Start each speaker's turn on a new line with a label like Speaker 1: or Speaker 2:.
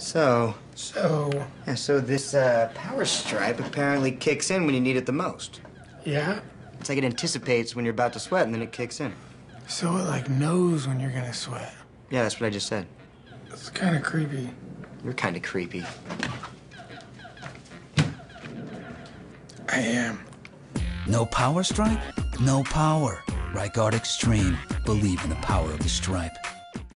Speaker 1: So,
Speaker 2: So,
Speaker 1: yeah, so this uh, power stripe apparently kicks in when you need it the most.
Speaker 2: yeah.
Speaker 1: It's like it anticipates when you're about to sweat and then it kicks in.
Speaker 2: So it like knows when you're gonna sweat.
Speaker 1: Yeah, that's what I just said.
Speaker 2: It's kind of creepy.
Speaker 1: You're kind of creepy.
Speaker 2: I am.
Speaker 3: No power stripe? No power. Right guard extreme. Believe in the power of the stripe.